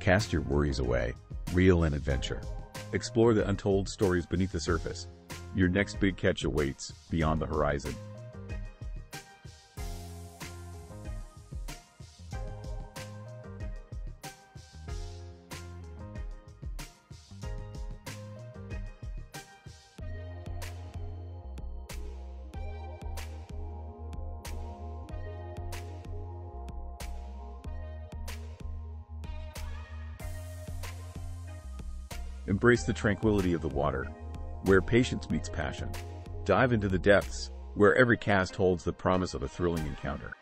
Cast your worries away. Reel in adventure. Explore the untold stories beneath the surface. Your next big catch awaits beyond the horizon. Embrace the tranquility of the water, where patience meets passion. Dive into the depths, where every cast holds the promise of a thrilling encounter.